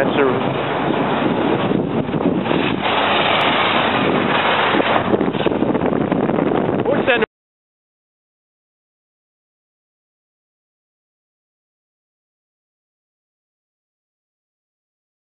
cancer